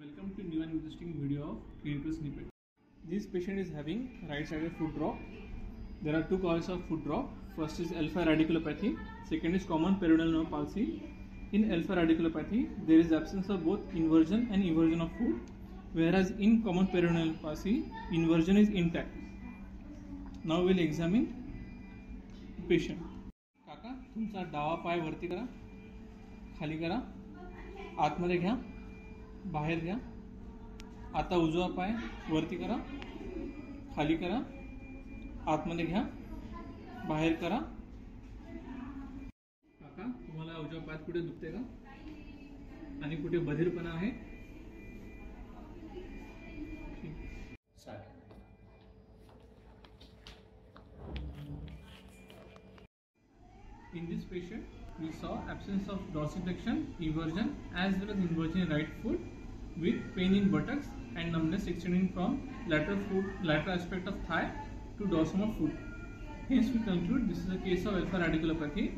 Welcome to new and interesting video of clinical snippet. This patient is having right-sided foot drop. There are two causes of foot drop. First is alpha radiculopathy. Second is common peroneal nerve palsy. In alpha radiculopathy, there is absence of both inversion and eversion of foot, whereas in common peroneal palsy, inversion is intact. Now we'll examine patient. काका तुमचा डावा पाय वरती करा खाली करा आतमध्ये घ्या बाहेर घ्या आता उजवा पाय वरती करा खाली करा आतमध्ये घ्या बाहेर करा काका तुम्हाला उजव्या पायात कुठे दुखते का आणि कुठे बधीरपणा आहे In this patient, we saw absence of dorsiflexion, eversion, as well as inversion in right foot with pain in buttocks and numbness extending from lateral foot, lateral aspect of thigh to dorsum of foot. Hence, we conclude this is a case of alpha radiculopathy